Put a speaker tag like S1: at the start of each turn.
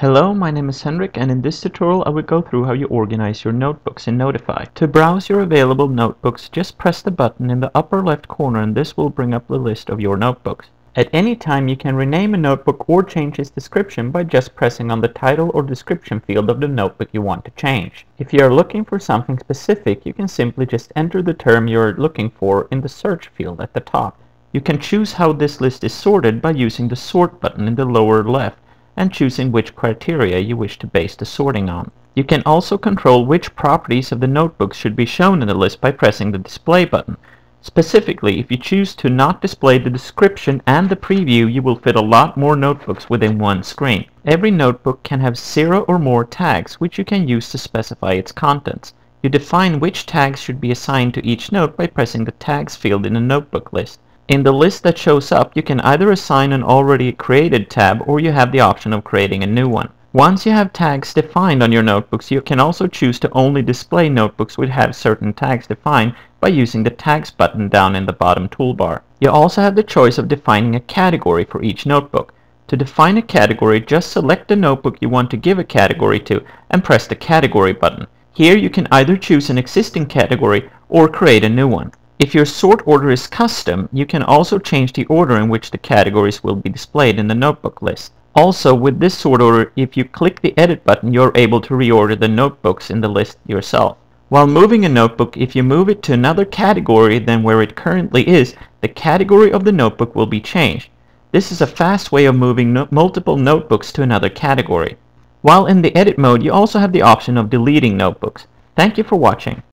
S1: Hello, my name is Henrik and in this tutorial I will go through how you organize your notebooks in Notify. To browse your available notebooks, just press the button in the upper left corner and this will bring up the list of your notebooks. At any time you can rename a notebook or change its description by just pressing on the title or description field of the notebook you want to change. If you are looking for something specific, you can simply just enter the term you are looking for in the search field at the top. You can choose how this list is sorted by using the sort button in the lower left and choosing which criteria you wish to base the sorting on. You can also control which properties of the notebook should be shown in the list by pressing the display button. Specifically, if you choose to not display the description and the preview, you will fit a lot more notebooks within one screen. Every notebook can have zero or more tags, which you can use to specify its contents. You define which tags should be assigned to each note by pressing the tags field in the notebook list. In the list that shows up, you can either assign an already created tab or you have the option of creating a new one. Once you have tags defined on your notebooks, you can also choose to only display notebooks which have certain tags defined by using the Tags button down in the bottom toolbar. You also have the choice of defining a category for each notebook. To define a category, just select the notebook you want to give a category to and press the Category button. Here you can either choose an existing category or create a new one. If your sort order is custom, you can also change the order in which the categories will be displayed in the notebook list. Also, with this sort order, if you click the Edit button, you're able to reorder the notebooks in the list yourself. While moving a notebook, if you move it to another category than where it currently is, the category of the notebook will be changed. This is a fast way of moving no multiple notebooks to another category. While in the Edit mode, you also have the option of deleting notebooks. Thank you for watching.